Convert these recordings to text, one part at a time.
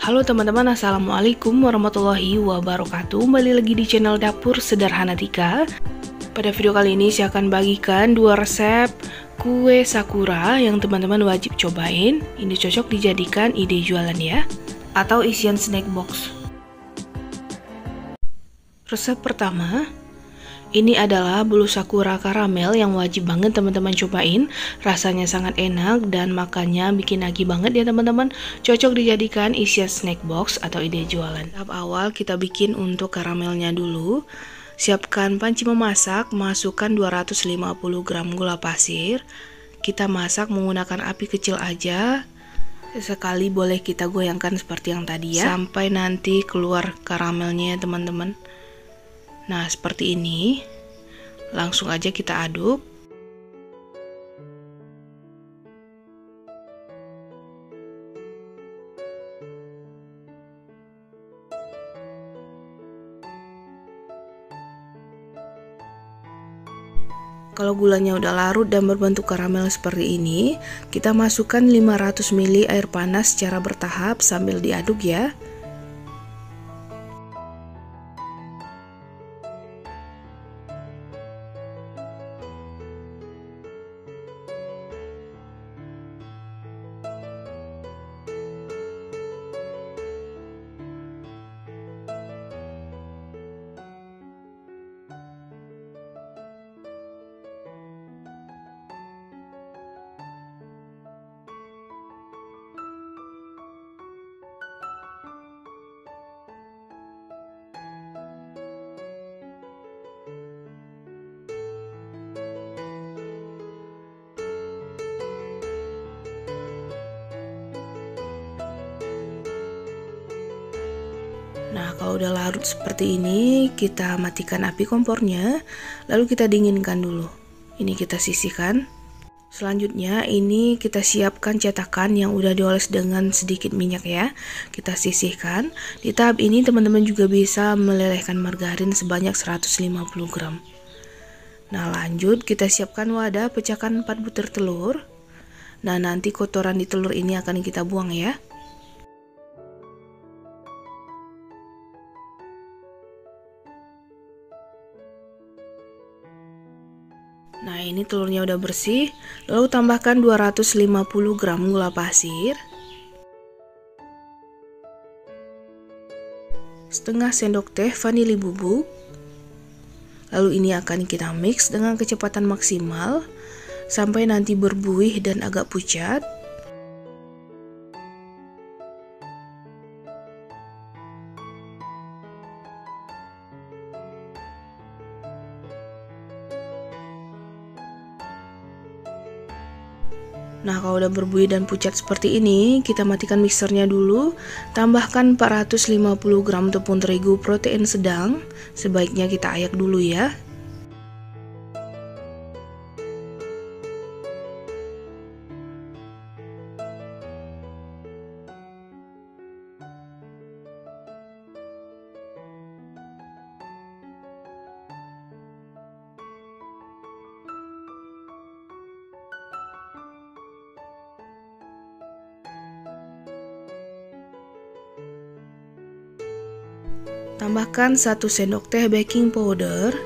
Halo teman-teman, Assalamualaikum warahmatullahi wabarakatuh. Kembali lagi di channel Dapur Sederhana Tika. Pada video kali ini saya akan bagikan dua resep kue sakura yang teman-teman wajib cobain. Ini cocok dijadikan ide jualan ya Atau isian snack box. Resep pertama ini adalah bulu sakura karamel yang wajib banget teman-teman cobain. Rasanya sangat enak dan makannya bikin nagih banget ya teman-teman. Cocok dijadikan isian snack box atau ide jualan. Tahap awal kita bikin untuk karamelnya dulu. Siapkan panci memasak, masukkan 250 gram gula pasir. Kita masak menggunakan api kecil aja. Sekali boleh kita goyangkan seperti yang tadi ya. Sampai nanti keluar karamelnya teman-teman. Nah, seperti ini. Langsung aja kita aduk. Kalau gulanya udah larut dan berbentuk karamel seperti ini, kita masukkan 500 ml air panas secara bertahap sambil diaduk ya. Kalau udah larut seperti ini, kita matikan api kompornya, lalu kita dinginkan dulu. Ini kita sisihkan. Selanjutnya, ini kita siapkan cetakan yang udah dioles dengan sedikit minyak ya. Kita sisihkan. Di tahap ini, teman-teman juga bisa melelehkan margarin sebanyak 150 gram. Nah, lanjut kita siapkan wadah, pecahkan 4 butir telur. Nah, nanti kotoran di telur ini akan kita buang ya. Nah ini telurnya udah bersih. Lalu tambahkan 250 gram gula pasir. Setengah sendok teh vanili bubuk. Lalu ini akan kita mix dengan kecepatan maksimal Sampai nanti berbuih dan agak pucat Nah, kalau udah berbuih dan pucat seperti ini, kita matikan mixernya dulu. Tambahkan 450 gram tepung terigu protein sedang. Sebaiknya kita ayak dulu ya. Tambahkan 1 sendok teh baking powder.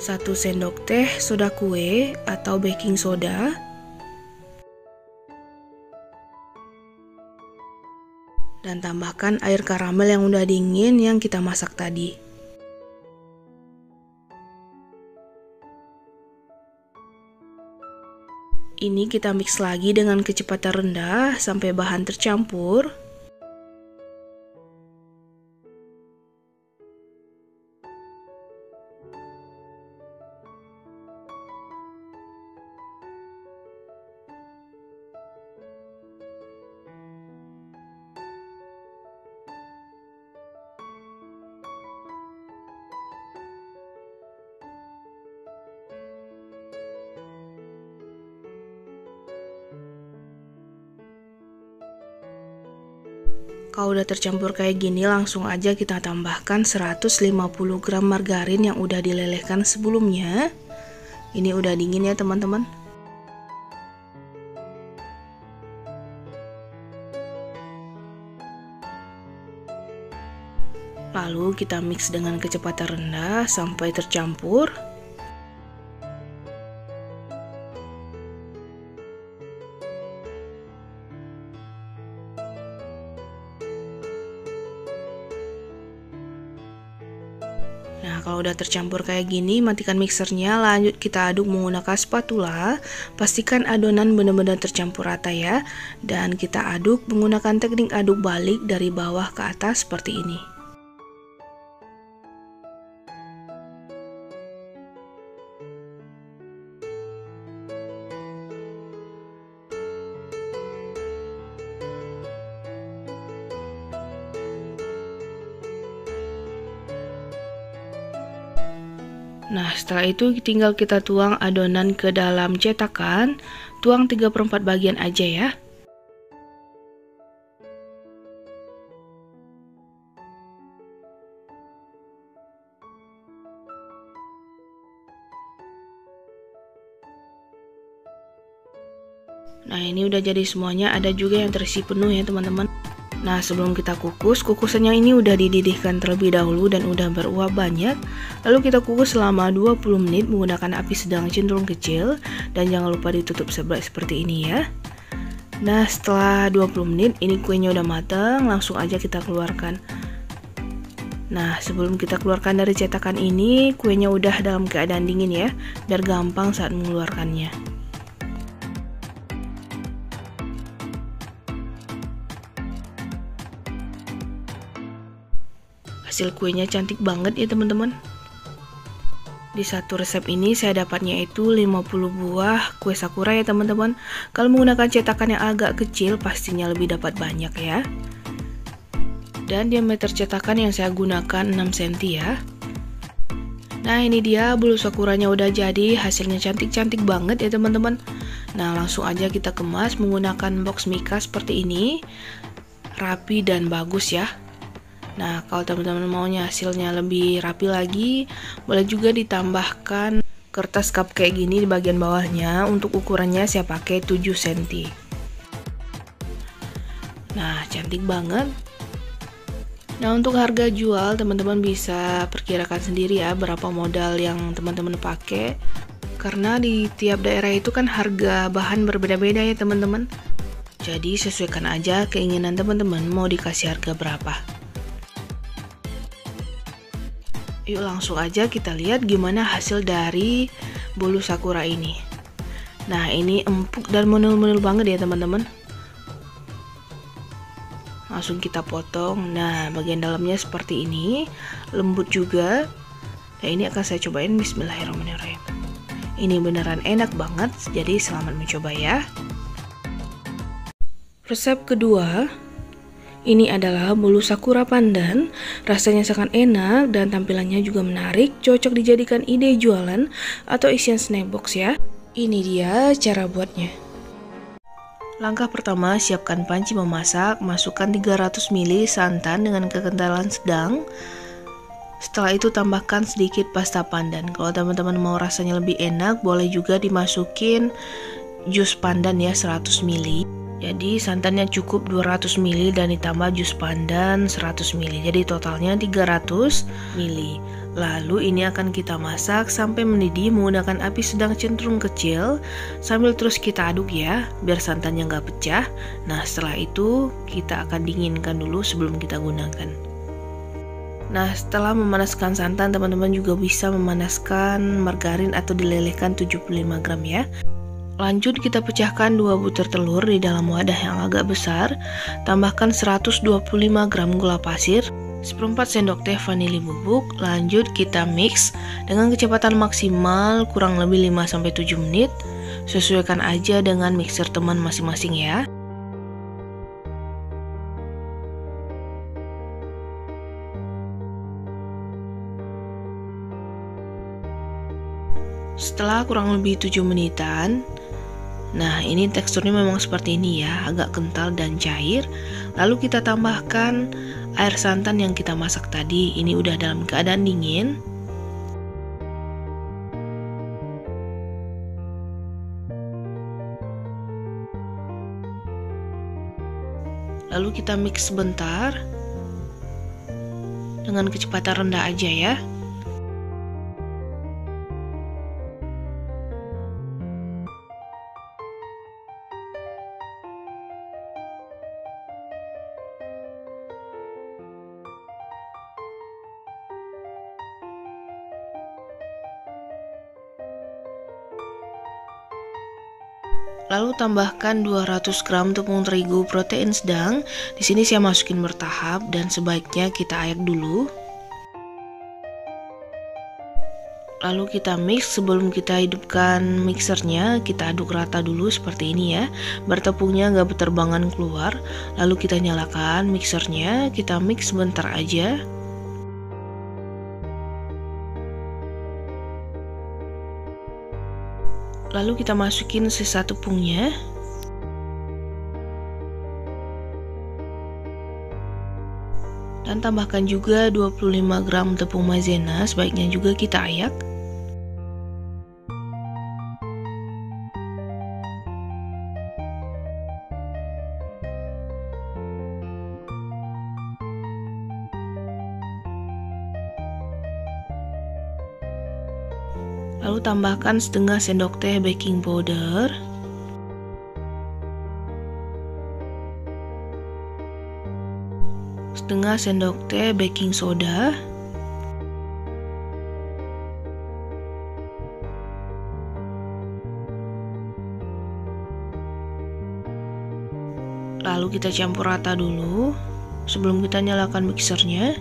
Satu sendok teh soda kue atau baking soda. Dan tambahkan air karamel yang udah dingin yang kita masak tadi Ini kita mix lagi dengan kecepatan rendah sampai bahan tercampur. Kalau udah tercampur kayak gini, langsung aja kita tambahkan 150 gram margarin yang udah dilelehkan sebelumnya. Ini udah dingin ya teman-teman. Lalu kita mix dengan kecepatan rendah sampai tercampur. Udah tercampur kayak gini, matikan mixernya. Lanjut kita aduk menggunakan spatula. Pastikan adonan benar-benar tercampur rata ya. Dan kita aduk menggunakan teknik aduk balik dari bawah ke atas seperti ini. Setelah itu tinggal kita tuang adonan ke dalam cetakan. Tuang 3 per 4 bagian aja ya. Nah, ini udah jadi semuanya. Ada juga yang terisi penuh ya, teman-teman. Nah, sebelum kita kukus, kukusannya ini udah dididihkan terlebih dahulu dan udah beruap banyak. Lalu kita kukus selama 20 menit menggunakan api sedang cenderung kecil dan jangan lupa ditutup sebelah seperti ini ya. Nah, setelah 20 menit ini kuenya udah matang, langsung aja kita keluarkan. Nah, sebelum kita keluarkan dari cetakan ini, kuenya udah dalam keadaan dingin ya, biar gampang saat mengeluarkannya. Hasil kuenya cantik banget ya teman-teman. Di satu resep ini saya dapatnya itu 50 buah kue sakura ya teman-teman. Kalau menggunakan cetakan yang agak kecil pastinya lebih dapat banyak ya. Dan diameter cetakan yang saya gunakan 6 cm ya. Nah ini dia bulu sakuranya udah jadi, hasilnya cantik-cantik banget ya teman-teman. Nah langsung aja kita kemas menggunakan box mika seperti ini. Rapi dan bagus ya. Nah, kalau teman-teman maunya hasilnya lebih rapi lagi, boleh juga ditambahkan kertas cup kayak gini di bagian bawahnya. Untuk ukurannya saya pakai 7 cm. Nah, cantik banget. Nah, untuk harga jual teman-teman bisa perkirakan sendiri ya berapa modal yang teman-teman pakai. Karena di tiap daerah itu kan harga bahan berbeda-beda ya teman-teman. Jadi sesuaikan aja keinginan teman-teman mau dikasih harga berapa. Yuk langsung aja kita lihat gimana hasil dari bulu sakura ini. Nah ini empuk dan menul-menul banget ya teman-teman. Langsung kita potong. Nah bagian dalamnya seperti ini, lembut juga. Nah ini akan saya cobain Bismillahirrahmanirrahim. Ini beneran enak banget, jadi selamat mencoba ya. Resep kedua, ini adalah bulu sakura pandan, rasanya sangat enak dan tampilannya juga menarik, cocok dijadikan ide jualan atau isian snack box ya. Ini dia cara buatnya. Langkah pertama, siapkan panci memasak, masukkan 300 ml santan dengan kekentalan sedang. Setelah itu tambahkan sedikit pasta pandan. Kalau teman-teman mau rasanya lebih enak, boleh juga dimasukin jus pandan ya 100 ml. Jadi santannya cukup 200 ml dan ditambah jus pandan 100 ml. Jadi totalnya 300 ml. Lalu ini akan kita masak sampai mendidih menggunakan api sedang cenderung kecil sambil terus kita aduk ya biar santannya nggak pecah. Nah setelah itu kita akan dinginkan dulu sebelum kita gunakan. Nah setelah memanaskan santan teman-teman juga bisa memanaskan margarin atau dilelehkan 75 gram ya. Lanjut kita pecahkan dua butir telur di dalam wadah yang agak besar. Tambahkan 125 gram gula pasir, seperempat sendok teh vanili bubuk. Lanjut kita mix dengan kecepatan maksimal kurang lebih 5-7 menit. Sesuaikan aja dengan mixer teman masing-masing ya. Setelah kurang lebih 7 menitan, Nah, ini teksturnya memang seperti ini ya, agak kental dan cair. Lalu kita tambahkan air santan yang kita masak tadi. Ini udah dalam keadaan dingin. Lalu kita mix sebentar. dengan kecepatan rendah aja ya. Lalu tambahkan 200 gram tepung terigu protein sedang. Di sini saya masukin bertahap dan sebaiknya kita ayak dulu. Lalu kita mix. Sebelum kita hidupkan mixernya Kita aduk rata dulu seperti ini ya. Bertepungnya nggak berterbangan keluar. Lalu kita nyalakan mixernya. Kita mix sebentar aja Lalu kita masukin sisa tepungnya. Dan tambahkan juga 25 gram tepung maizena, sebaiknya juga kita ayak. Lalu tambahkan setengah sendok teh baking powder. Setengah sendok teh baking soda. Lalu kita campur rata dulu sebelum kita nyalakan mixernya.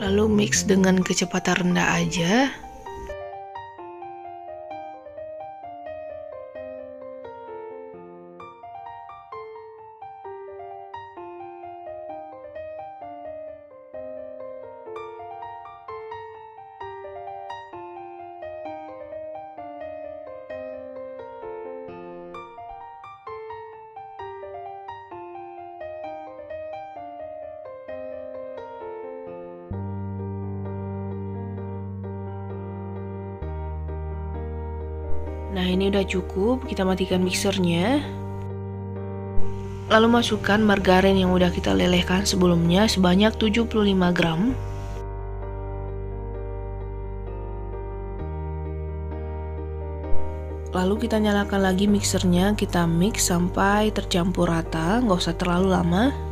Lalu mix dengan kecepatan rendah aja. Nah ini udah cukup, kita matikan mixernya. Lalu masukkan margarin yang udah kita lelehkan sebelumnya sebanyak 75 gram. Lalu kita nyalakan lagi mixernya, kita mix sampai tercampur rata, nggak usah terlalu lama.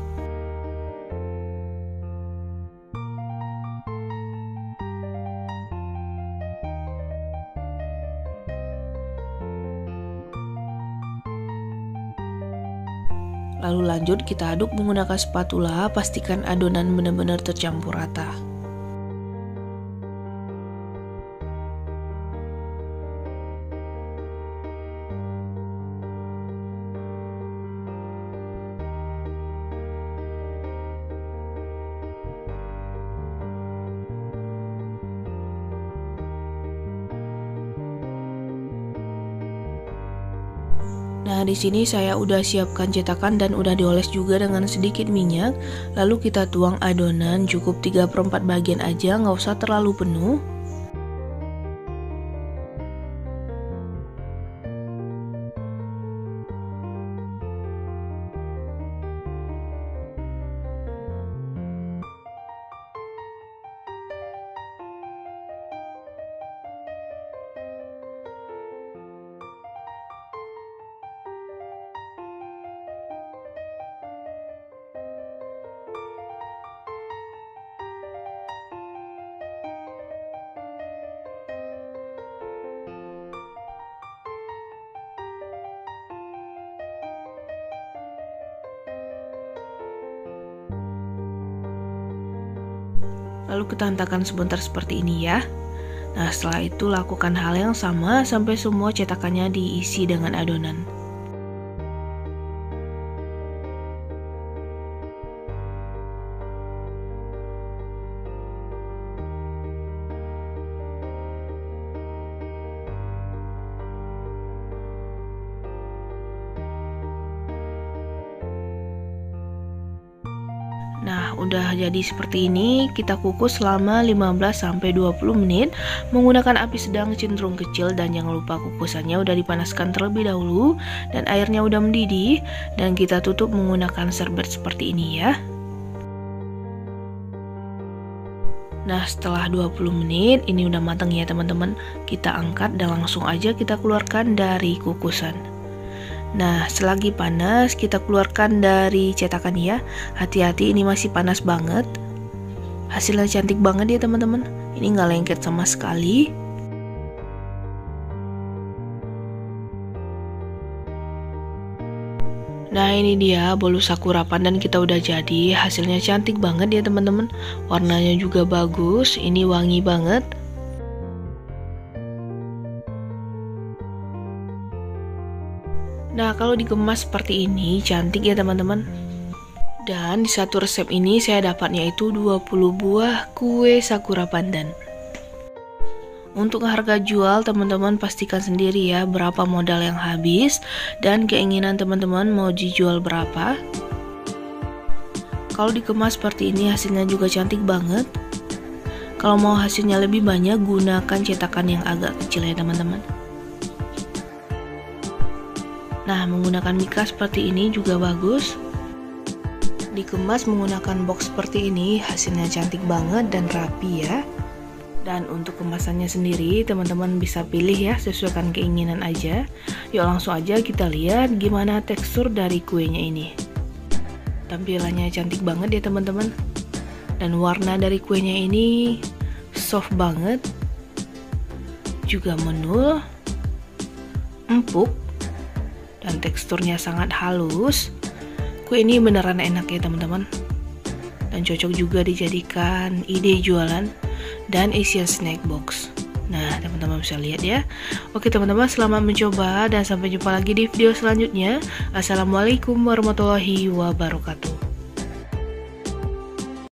Lanjut kita aduk menggunakan spatula, pastikan adonan benar-benar tercampur rata. Nah, di sini saya udah siapkan cetakan dan udah dioles juga dengan sedikit minyak. Lalu kita tuang adonan cukup 3 per 4 bagian aja, nggak usah terlalu penuh. Lalu kita hentakan sebentar seperti ini ya. Nah, setelah itu lakukan hal yang sama sampai semua cetakannya diisi dengan adonan. Jadi seperti ini, kita kukus selama 15-20 menit menggunakan api sedang cenderung kecil dan jangan lupa kukusannya udah dipanaskan terlebih dahulu dan airnya udah mendidih dan kita tutup menggunakan serbet seperti ini ya. Nah setelah 20 menit ini udah matang ya teman-teman Kita angkat dan langsung aja kita keluarkan dari kukusan Nah selagi panas kita keluarkan dari cetakan ya. Hati-hati ini masih panas banget. Hasilnya cantik banget ya teman-teman. Ini nggak lengket sama sekali. Nah ini dia bolu sakura pandan kita udah jadi. Hasilnya cantik banget ya teman-teman. Warnanya juga bagus. Ini wangi banget kalau dikemas seperti ini cantik ya teman-teman Dan di satu resep ini saya dapatnya itu 20 buah kue sakura pandan untuk harga jual teman-teman pastikan sendiri ya berapa modal yang habis dan keinginan teman-teman mau dijual berapa. Kalau dikemas seperti ini hasilnya juga cantik banget. Kalau mau hasilnya lebih banyak gunakan cetakan yang agak kecil ya teman-teman. Nah menggunakan mika seperti ini juga bagus. Dikemas menggunakan box seperti ini hasilnya cantik banget dan rapi ya. Dan untuk kemasannya sendiri, teman-teman bisa pilih ya, sesuaikan keinginan aja. Yuk langsung aja kita lihat gimana tekstur dari kuenya ini. Tampilannya cantik banget ya teman-teman. Dan warna dari kuenya ini soft banget. Juga menul, empuk, dan teksturnya sangat halus. Kue ini beneran enak ya teman-teman. Dan cocok juga dijadikan ide jualan dan Asian Snack Box. Nah, teman-teman bisa lihat ya. Oke, teman-teman, selamat mencoba dan sampai jumpa lagi di video selanjutnya. Assalamualaikum warahmatullahi wabarakatuh.